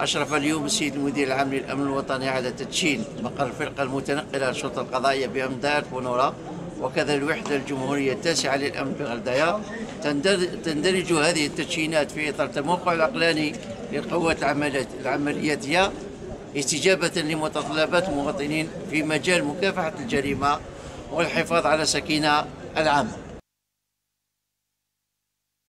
أشرف اليوم السيد المدير العام للأمن الوطني على تدشين مقر الفرقة المتنقلة للشرطة القضائية بأمداد بونورا وكذا الوحدة الجمهورية التاسعة للأمن بغردايا تندرج هذه التدشينات في إطار الموقع العقلاني للقوات العملياتية استجابة لمتطلبات المواطنين في مجال مكافحة الجريمة والحفاظ على السكينة العامة